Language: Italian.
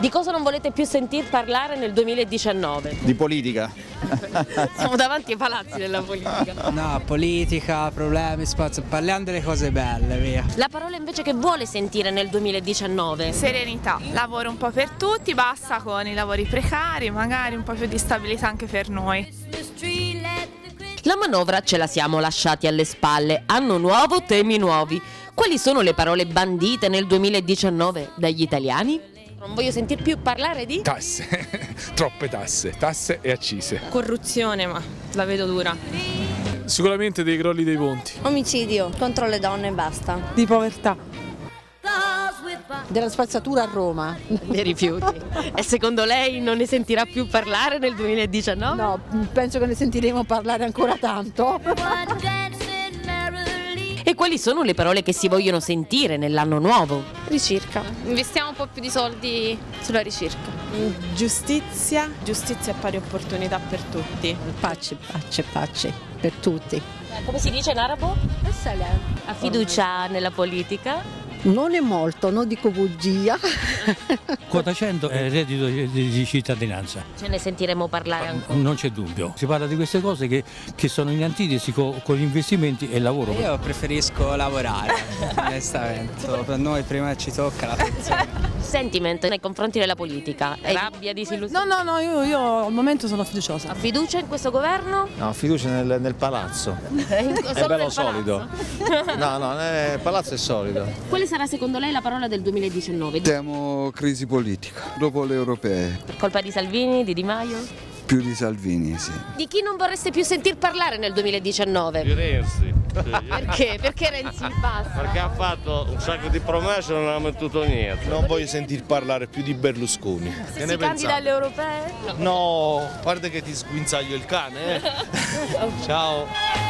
Di cosa non volete più sentir parlare nel 2019? Di politica. Siamo davanti ai palazzi della politica. No, politica, problemi, spazio, parliamo delle cose belle, via. La parola invece che vuole sentire nel 2019? Serenità, lavoro un po' per tutti, basta con i lavori precari, magari un po' più di stabilità anche per noi. La manovra ce la siamo lasciati alle spalle, anno nuovo, temi nuovi. Quali sono le parole bandite nel 2019 dagli italiani? Non voglio sentir più parlare di... Tasse, troppe tasse, tasse e accise. Corruzione, ma la vedo dura. Sicuramente dei crolli dei ponti. Omicidio contro le donne e basta. Di povertà. Della spazzatura a Roma. dei rifiuti. E secondo lei non ne sentirà più parlare nel 2019? No, penso che ne sentiremo parlare ancora tanto. E quali sono le parole che si vogliono sentire nell'anno nuovo? Ricerca. Investiamo un po' più di soldi sulla ricerca. Giustizia, giustizia e pari opportunità per tutti. Pace, pace, pace per tutti. Come si dice in arabo? La fiducia nella politica? Non è molto, non dico bugia. Quota 100 è il reddito di cittadinanza. Ce ne sentiremo parlare ancora. Non c'è dubbio. Si parla di queste cose che, che sono in antitesi con, con, gli investimenti e il lavoro. Io preferisco lavorare, onestamente. Per noi prima ci tocca la pensione. Sentiment nei confronti della politica? È rabbia, disillusione? No, no, no, io, io al momento sono fiduciosa. Ha fiducia in questo governo? No, fiducia nel, nel palazzo. è bello solido. No, no, il palazzo è solido. Quale sarà secondo lei la parola del 2019? Temo crisi politica, dopo le europee. Per colpa di Salvini, di Di Maio? Più di Salvini, sì. Di chi non vorreste più sentir parlare nel 2019? Di Renzi. Perché? Perché Renzi basta? Perché ha fatto un sacco di promesse e non ha mettuto niente. Non voglio sentir parlare più di Berlusconi. Se si candida alle europee? No, guarda che ti sguinzaglio il cane. Eh. Ciao.